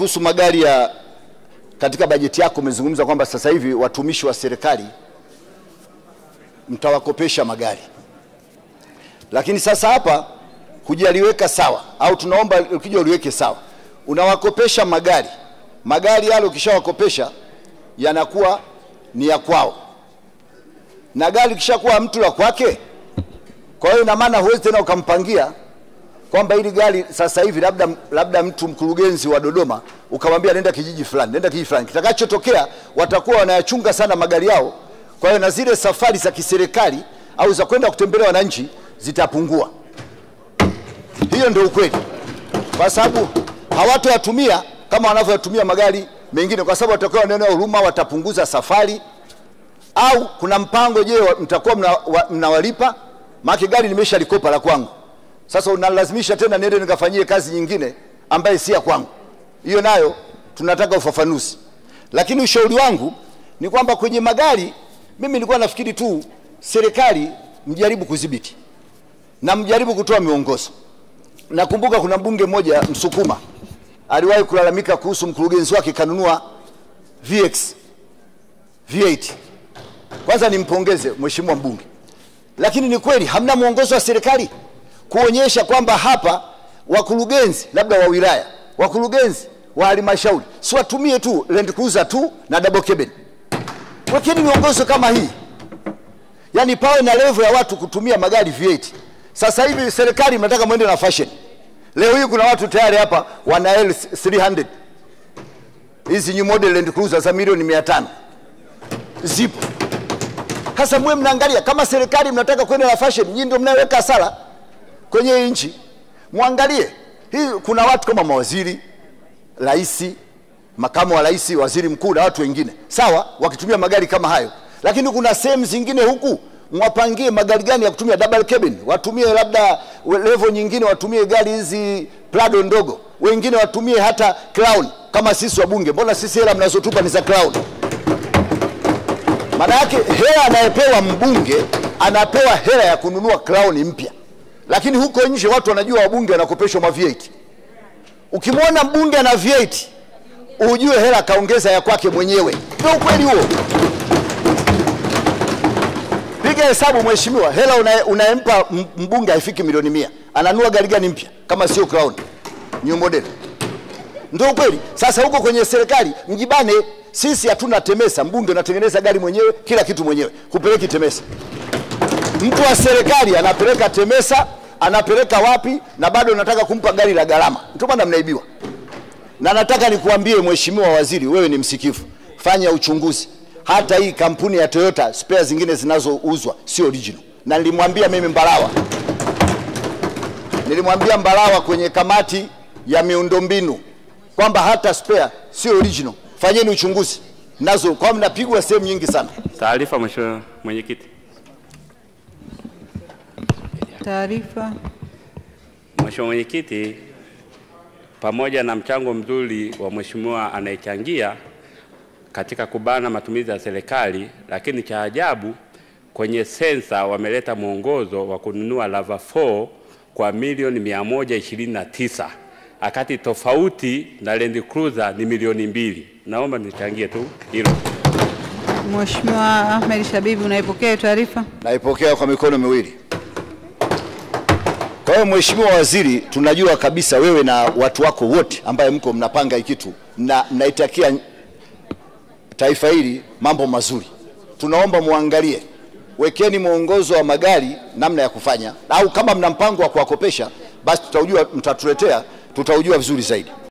kuhusu magari ya katika bajeti yako umezungumza kwamba sasa hivi watumishi wa serikali mtawakopesha magari, lakini sasa hapa hujaliweka sawa, au tunaomba ukija uliweke sawa. Unawakopesha magari, magari yale ukishawakopesha yanakuwa ni ya kwao, na gari kishakuwa mtu la kwake. Kwa hiyo ina maana huwezi tena ukampangia kwamba hili gari sasa hivi labda, labda mtu mkurugenzi wa Dodoma ukamwambia nenda kijiji fulani, nenda kijiji fulani. Kitakachotokea watakuwa wanayachunga sana magari yao, kwa hiyo na zile safari za kiserikali au za kwenda kutembelea wananchi zitapungua. Hiyo ndio ukweli, kwa sababu hawatoyatumia kama wanavyotumia magari mengine, kwa sababu watakuwa wanaona huruma, watapunguza safari. Au kuna mpango, je, mtakuwa mnawalipa? Mna maana gari nimeshalikopa la kwangu sasa unalazimisha tena niende nikafanyie kazi nyingine ambaye si ya kwangu. Hiyo nayo tunataka ufafanuzi, lakini ushauri wangu ni kwamba kwenye magari, mimi nilikuwa nafikiri tu serikali mjaribu kudhibiti na mjaribu kutoa miongozo. Nakumbuka kuna mbunge mmoja Msukuma aliwahi kulalamika kuhusu mkurugenzi wake kanunua VX V8. Kwanza nimpongeze mheshimiwa mbunge, lakini ni kweli hamna mwongozo wa serikali kuonyesha kwamba hapa wakurugenzi labda wa wilaya, wakurugenzi wa halmashauri si watumie tu Land Cruiser tu na double cabin. Wekeni miongozo kama hii, yaani pawe na level ya watu kutumia magari V8. Sasa hivi serikali mnataka mwende na fashion. Leo hii kuna watu tayari hapa wana L300 hizi new model Land Cruiser za milioni 500 zipo. Sasa mwe mnaangalia kama serikali mnataka kwenda na fashion, nyinyi ndio mnaweka hasara kwenye nchi. Mwangalie hii, kuna watu kama mawaziri, rais, makamu wa rais, waziri mkuu na watu wengine, sawa, wakitumia magari kama hayo, lakini kuna sehemu zingine huku mwapangie magari gani ya kutumia double cabin, watumie labda level nyingine, watumie gari hizi Prado ndogo, wengine watumie hata Crown kama sisi wabunge. Mbona sisi hela mnazotupa ni za Crown? Maana yake hela anayepewa mbunge anapewa hela ya kununua Crown mpya lakini huko nje watu wanajua wabunge wanakopeshwa mavieti. Ukimwona mbunge ana V8 ujue hela kaongeza ya kwake mwenyewe. Ndio ukweli huo. Piga hesabu mheshimiwa, hela unayempa una mbunge haifiki milioni mia, ananua gari gani mpya kama sio Crown new model? Ndio ukweli. Sasa huko kwenye serikali mjibane, sisi hatuna TEMESA. Mbunge unatengeneza gari mwenyewe, kila kitu mwenyewe, hupeleki TEMESA. Mtu wa serikali anapeleka TEMESA anapeleka wapi? Na bado nataka kumpa gari la gharama, ndio maana mnaibiwa. Na nataka nikuambie mheshimiwa waziri, wewe ni msikivu, fanya uchunguzi. Hata hii kampuni ya Toyota spare zingine zinazouzwa sio original, na nilimwambia mimi Mbarawa, nilimwambia Mbarawa kwenye kamati ya miundombinu kwamba hata spare sio original. Fanyeni uchunguzi nazo, kwa mnapigwa sehemu nyingi sana. Taarifa mheshimiwa mwenyekiti. Taarifa. Mheshimiwa Mwenyekiti, pamoja na mchango mzuri wa mheshimiwa anayechangia katika kubana matumizi ya serikali, lakini cha ajabu kwenye sensa wameleta mwongozo wa kununua lava 4 kwa milioni 129 akati tofauti na Land Cruiser ni milioni mbili. Naomba nichangie tu hilo. Mheshimiwa Ahmed Shabibi, unaipokea taarifa? Naipokea kwa mikono miwili. Kwa hiyo Mheshimiwa Waziri, tunajua kabisa wewe na watu wako wote ambaye mko mnapanga hii kitu na mnaitakia taifa hili mambo mazuri. Tunaomba muangalie, wekeni mwongozo wa magari namna ya kufanya, au kama mna mpango wa kuwakopesha basi tutaujua, mtatuletea, tutaujua vizuri zaidi.